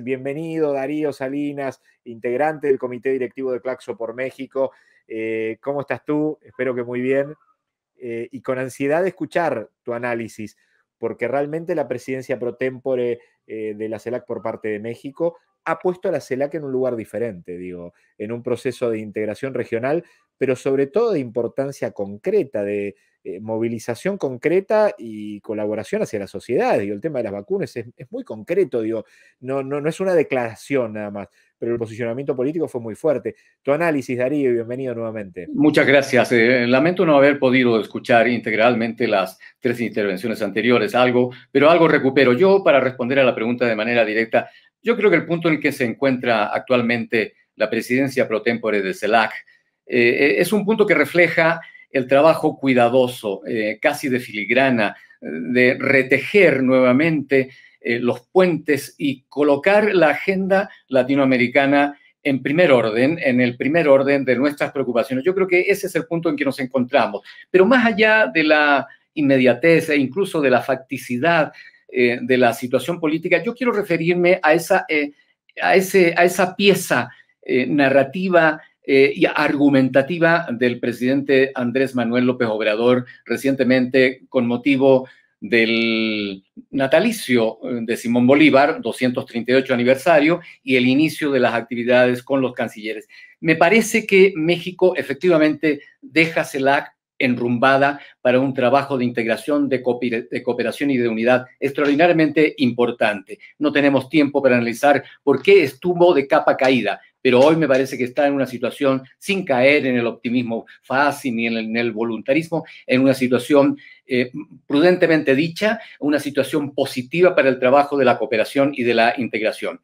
Bienvenido, Darío Salinas, integrante del Comité Directivo de Claxo por México. Eh, ¿Cómo estás tú? Espero que muy bien. Eh, y con ansiedad de escuchar tu análisis, porque realmente la presidencia pro tempore eh, de la CELAC por parte de México ha puesto a la CELAC en un lugar diferente, digo, en un proceso de integración regional, pero sobre todo de importancia concreta, de eh, movilización concreta y colaboración hacia la sociedad. Digo, el tema de las vacunas es, muy concreto, digo, no, no, no es una declaración nada más, pero el posicionamiento político fue muy fuerte. Tu análisis, Darío, bienvenido nuevamente. Muchas gracias. Eh, lamento no haber podido escuchar integralmente las tres intervenciones anteriores, algo, pero algo recupero. Yo, para responder a la pregunta de manera directa, yo creo que el punto en el que se encuentra actualmente la presidencia pro tempore de CELAC eh, es un punto que refleja el trabajo cuidadoso, eh, casi de filigrana, de retejer nuevamente eh, los puentes y colocar la agenda latinoamericana en primer orden, en el primer orden de nuestras preocupaciones. Yo creo que ese es el punto en que nos encontramos. Pero más allá de la inmediatez e incluso de la facticidad eh, de la situación política, yo quiero referirme a esa, a ese, a esa pieza narrativa eh, y argumentativa del presidente Andrés Manuel López Obrador recientemente con motivo del natalicio eh, de Simón Bolívar, 238 aniversario, y el inicio de las actividades con los cancilleres. Me parece que México efectivamente deja CELAC enrumbada para un trabajo de integración, de, cooperación y de unidad extraordinariamente importante. No tenemos tiempo para analizar por qué estuvo de capa caída, pero hoy me parece que está en una situación sin caer en el optimismo fácil ni en el, voluntarismo, en una situación eh, prudentemente dicha, una situación positiva para el trabajo de la cooperación y de la integración.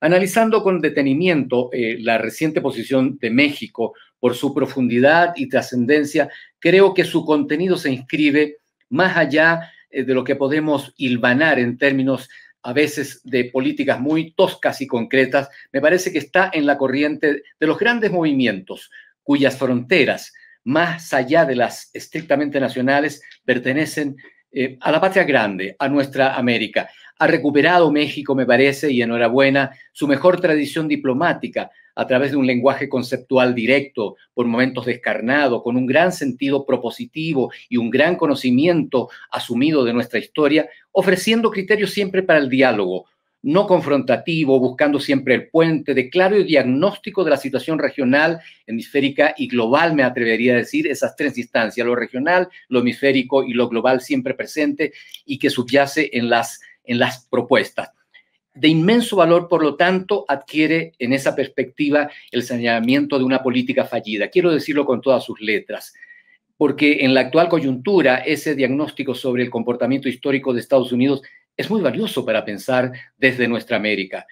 Analizando con detenimiento eh, la reciente posición de México por su profundidad y trascendencia, creo que su contenido se inscribe más allá eh, de lo que podemos hilvanar en términos a veces de políticas muy toscas y concretas, me parece que está en la corriente de los grandes movimientos cuyas fronteras, más allá de las estrictamente nacionales, pertenecen eh, a la patria grande, a nuestra América. Ha recuperado México, me parece, y enhorabuena, su mejor tradición diplomática, a través de un lenguaje conceptual directo, por momentos descarnado, con un gran sentido propositivo y un gran conocimiento asumido de nuestra historia, ofreciendo criterios siempre para el diálogo, no confrontativo, buscando siempre el puente de claro diagnóstico de la situación regional, hemisférica y global, me atrevería a decir, esas tres instancias, lo regional, lo hemisférico y lo global siempre presente y que subyace en las, en las propuestas de inmenso valor, por lo tanto, adquiere en esa perspectiva el señalamiento de una política fallida. Quiero decirlo con todas sus letras, porque en la actual coyuntura ese diagnóstico sobre el comportamiento histórico de Estados Unidos es muy valioso para pensar desde nuestra América,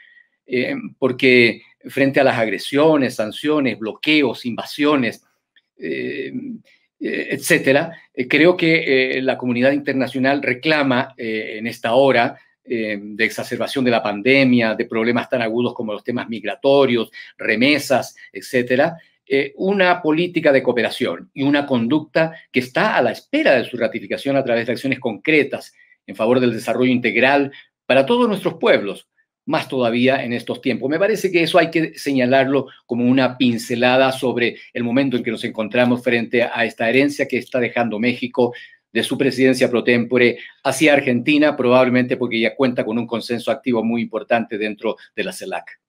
eh, porque frente a las agresiones, sanciones, bloqueos, invasiones, eh, eh, etcétera, creo que la comunidad internacional reclama en esta hora de exacerbación de la pandemia, de problemas tan agudos como los temas migratorios, remesas, etcétera, una política de cooperación y una conducta que está a la espera de su ratificación a través de acciones concretas en favor del desarrollo integral para todos nuestros pueblos, más todavía en estos tiempos. Me parece que eso hay que señalarlo como una pincelada sobre el momento en que nos encontramos frente a esta herencia que está dejando México de su presidencia pro tempore hacia Argentina, probablemente porque ya cuenta con un consenso activo muy importante dentro de la CELAC.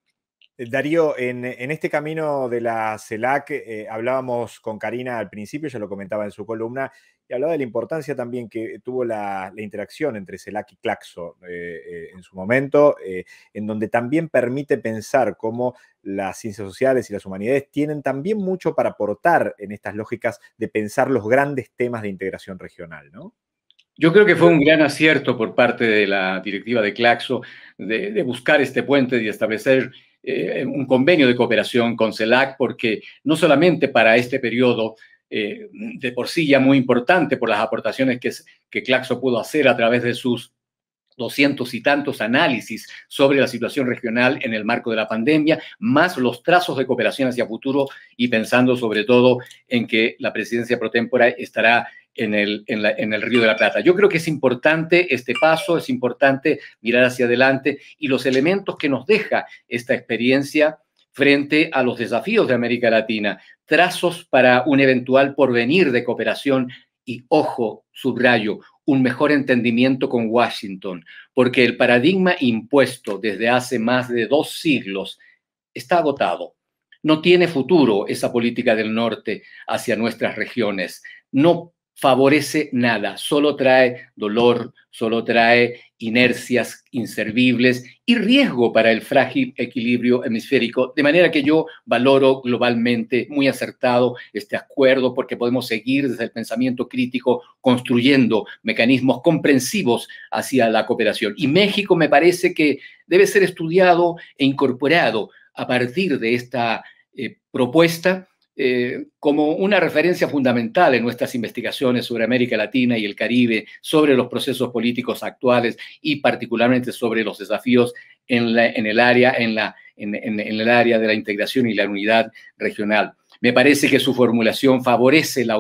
Eh, Darío, en, este camino de la CELAC eh, hablábamos con Karina al principio, ya lo comentaba en su columna, y hablaba de la importancia también que tuvo la, interacción entre CELAC y Claxo eh, en su momento, en donde también permite pensar cómo las ciencias sociales y las humanidades tienen también mucho para aportar en estas lógicas de pensar los grandes temas de integración regional, ¿no? Yo creo que fue un gran acierto por parte de la directiva de Claxo de, de buscar este puente y establecer eh, un convenio de cooperación con CELAC, porque no solamente para este periodo eh, de por sí ya muy importante por las aportaciones que, que Claxo pudo hacer a través de sus doscientos y tantos análisis sobre la situación regional en el marco de la pandemia, más los trazos de cooperación hacia futuro y pensando sobre todo en que la presidencia pro tempora estará en el, en, el Río de la Plata. Yo creo que es importante este paso, es importante mirar hacia adelante y los elementos que nos deja esta experiencia frente a los desafíos de América Latina, trazos para un eventual porvenir de cooperación y, ojo, subrayo, un mejor entendimiento con Washington, porque el paradigma impuesto desde hace más de dos siglos está agotado. No tiene futuro esa política del norte hacia nuestras regiones. No favorece nada, solo trae dolor, solo trae inercias inservibles y riesgo para el frágil equilibrio hemisférico. De manera que yo valoro globalmente muy acertado este acuerdo porque podemos seguir desde el pensamiento crítico construyendo mecanismos comprensivos hacia la cooperación. Y México me parece que debe ser estudiado e incorporado a partir de esta eh, propuesta eh, como una referencia fundamental en nuestras investigaciones sobre América Latina y el Caribe, sobre los procesos políticos actuales y particularmente sobre los desafíos en, el, área, en, el área de la integración y la unidad regional. Me parece que su formulación favorece la,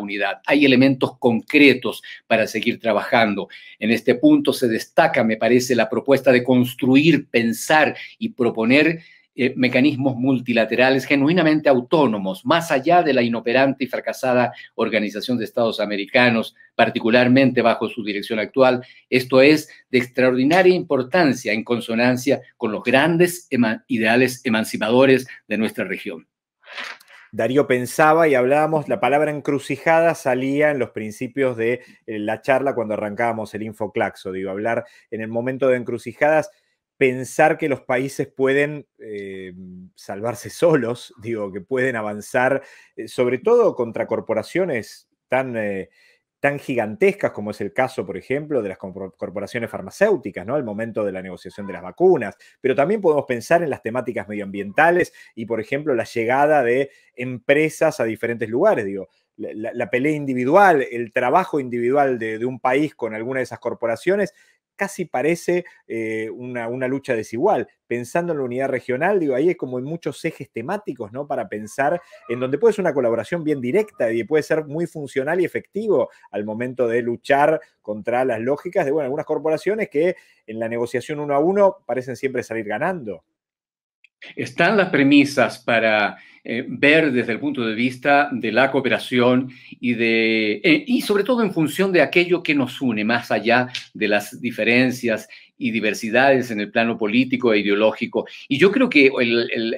unidad. Hay elementos concretos para seguir trabajando. En este punto se destaca, me parece, la propuesta de construir, pensar y proponer eh, mecanismos multilaterales genuinamente autónomos, más allá de la inoperante y fracasada Organización de Estados Americanos, particularmente bajo su dirección actual. Esto es de extraordinaria importancia en consonancia con los grandes ideales emancipadores de nuestra región. Darío pensaba y hablábamos, la palabra encrucijada salía en los principios de eh, la charla cuando arrancábamos el Infoclaxo, digo, hablar en el momento de encrucijadas pensar que los países pueden eh, salvarse solos, digo, que pueden avanzar, eh, sobre todo contra corporaciones tan, eh, tan gigantescas como es el caso, por ejemplo, de las corporaciones farmacéuticas, ¿no? Al momento de la negociación de las vacunas. Pero también podemos pensar en las temáticas medioambientales y, por ejemplo, la llegada de empresas a diferentes lugares, digo. La, pelea individual, el trabajo individual de, de un país con alguna de esas corporaciones casi parece eh, una, lucha desigual. Pensando en la unidad regional, digo, ahí es como en muchos ejes temáticos, ¿no? Para pensar en donde puede ser una colaboración bien directa y puede ser muy funcional y efectivo al momento de luchar contra las lógicas de, bueno, algunas corporaciones que en la negociación uno a uno parecen siempre salir ganando. Están las premisas para eh, ver desde el punto de vista de la cooperación y, de, eh, y sobre todo en función de aquello que nos une, más allá de las diferencias y diversidades en el plano político e ideológico. Y yo creo que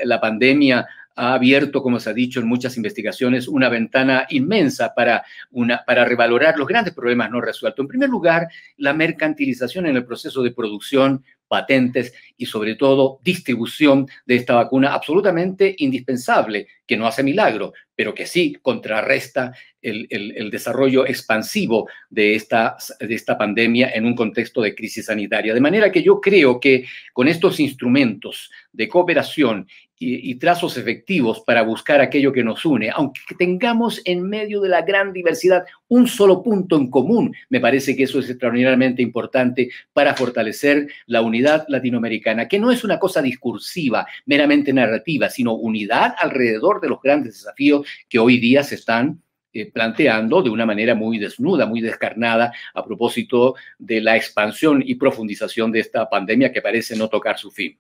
la pandemia ha abierto, como se ha dicho en muchas investigaciones, una ventana inmensa para, una, para revalorar los grandes problemas no resueltos. En primer lugar, la mercantilización en el proceso de producción, patentes y sobre todo distribución de esta vacuna absolutamente indispensable, que no hace milagro, pero que sí contrarresta el, desarrollo expansivo de esta, de esta pandemia en un contexto de crisis sanitaria. De manera que yo creo que con estos instrumentos de cooperación y, trazos efectivos para buscar aquello que nos une, aunque tengamos en medio de la gran diversidad un solo punto en común, me parece que eso es extraordinariamente importante para fortalecer la unidad latinoamericana, que no es una cosa discursiva, meramente narrativa, sino unidad alrededor de los grandes desafíos que hoy día se están eh, planteando de una manera muy desnuda, muy descarnada, a propósito de la expansión y profundización de esta pandemia que parece no tocar su fin.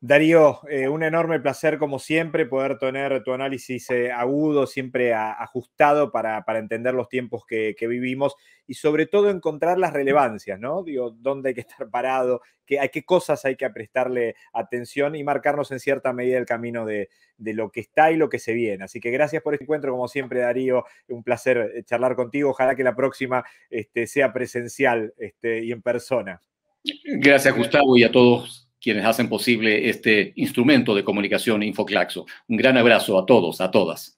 Darío, eh, un enorme placer como siempre poder tener tu análisis eh, agudo, siempre ajustado para, entender los tiempos que, vivimos y sobre todo encontrar las relevancias, ¿no? Digo, dónde hay que estar parado, qué, a qué cosas hay que prestarle atención y marcarnos en cierta medida el camino de, lo que está y lo que se viene. Así que gracias por este encuentro, como siempre, Darío, un placer eh, charlar contigo. Ojalá que la próxima este, sea presencial este, y en persona. Gracias, Gustavo, y a todos quienes hacen posible este instrumento de comunicación Infoclaxo. Un gran abrazo a todos, a todas.